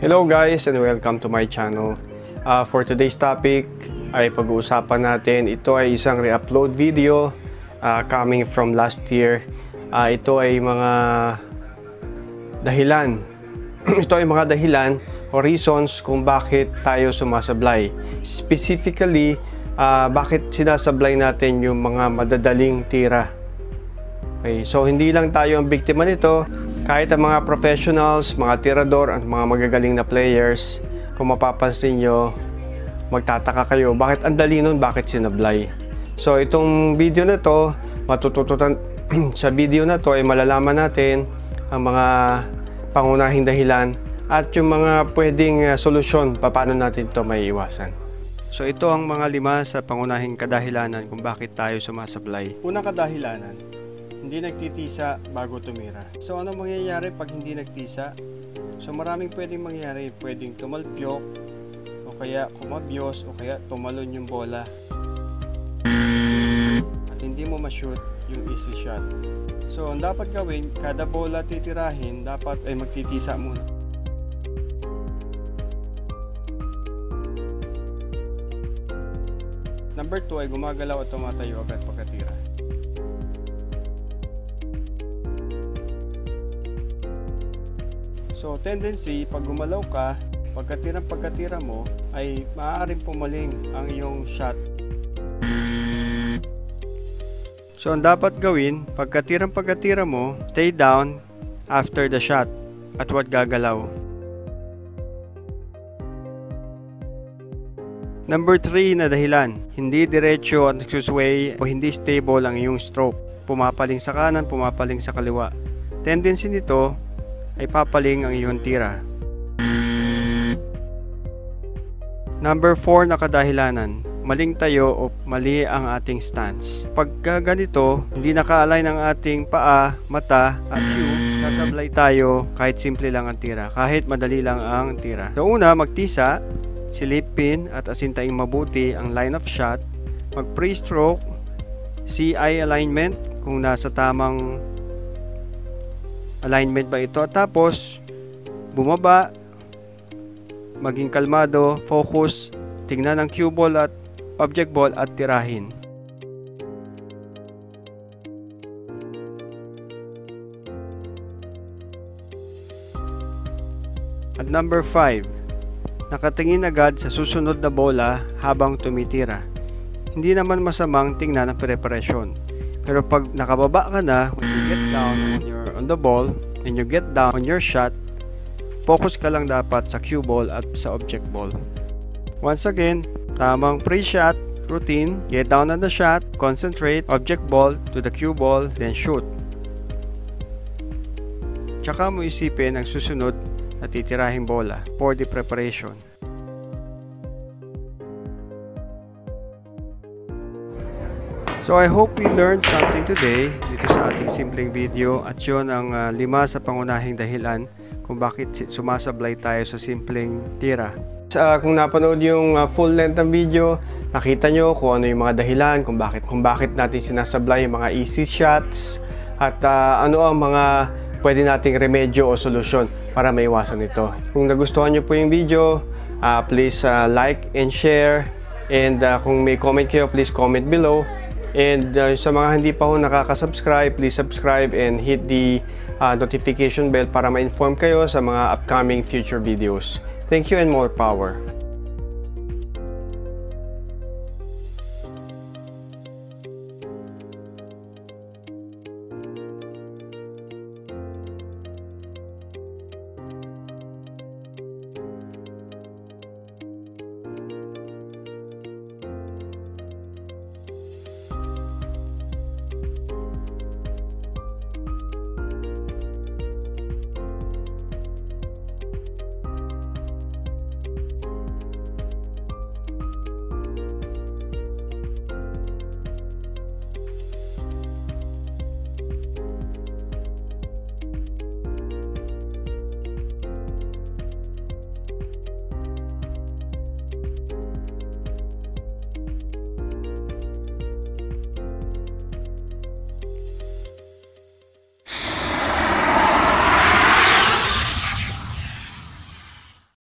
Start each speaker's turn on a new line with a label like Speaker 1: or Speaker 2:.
Speaker 1: Hello guys and welcome to my channel. Uh, for today's topic ay pag-uusapan natin, ito ay isang re-upload video uh, coming from last year. Uh, ito ay mga dahilan. ito ay mga dahilan o reasons kung bakit tayo sumasablay. Specifically, uh, bakit sinasablay natin yung mga madadaling tira. Okay, so hindi lang tayo ang biktima nito, kahit ang mga professionals, mga tirador, at mga magagaling na players, kung mapapansin nyo, magtataka kayo, bakit ang dali nun, bakit sinablay? So, itong video na to, matutututan sa video na to ay malalaman natin ang mga pangunahing dahilan at yung mga pwedeng uh, solusyon paano natin to may iwasan. So ito ang mga lima sa pangunahing kadahilanan kung bakit tayo sumasablay. Unang kadahilanan, hindi nagtitisa bago tumira. So ano mangyayari pag hindi nagtisa? So maraming pwedeng mangyari. Pwedeng tumalpyok, o kaya kumabyos, o kaya tumalon yung bola. At hindi mo ma-shoot yung easy shot. So ang dapat gawin, kada bola titirahin, dapat ay magtitisa muna. Number 2 ay gumagalaw at tumatayo agad pagkatira. So, tendency, pag gumalaw ka, pagkatira pagkatira mo, ay maaaring pumaling ang iyong shot. So, ang dapat gawin, pagkatirang pagkatira mo, stay down after the shot at huwag gagalaw. Number 3 na dahilan, hindi diretso at nagsusway o hindi stable ang iyong stroke. Pumapaling sa kanan, pumapaling sa kaliwa. Tendency nito ay papaling ang iyong tira. Number 4 na kadahilanan, maling tayo o mali ang ating stance. Pagka ganito, hindi naka-align ang ating paa, mata at cue, sasablay tayo kahit simple lang ang tira, kahit madali lang ang tira. So una, magtisa, silipin at asintaing mabuti ang line of shot, mag pre-stroke, CI alignment kung nasa tamang alignment ba ito tapos bumaba maging kalmado, focus, tingnan ang cue ball at object ball at tirahin. At number 5, nakatingin agad sa susunod na bola habang tumitira. Hindi naman masamang tingnan ang preparation. Pero pag nakababa ka na, when you get down on, your, on the ball, and you get down on your shot, focus ka lang dapat sa cue ball at sa object ball. Once again, tamang pre-shot routine, get down on the shot, concentrate, object ball to the cue ball, then shoot. Tsaka mo isipin ang susunod na titirahing bola for the preparation. So I hope we learned something today dito sa ating simpleng video at yun ang uh, lima sa pangunahing dahilan kung bakit sumasablay tayo sa simpleng tira. Uh, kung napanood yung uh, full length ng video, nakita nyo kung ano yung mga dahilan, kung bakit, kung bakit natin sinasablay yung mga easy shots at uh, ano ang mga pwede nating remedyo o solusyon para maiwasan ito. Kung nagustuhan nyo po yung video, uh, please uh, like and share and uh, kung may comment kayo, please comment below And uh, sa mga hindi pa ho nakaka-subscribe, please subscribe and hit the uh, notification bell para ma-inform kayo sa mga upcoming future videos. Thank you and more power.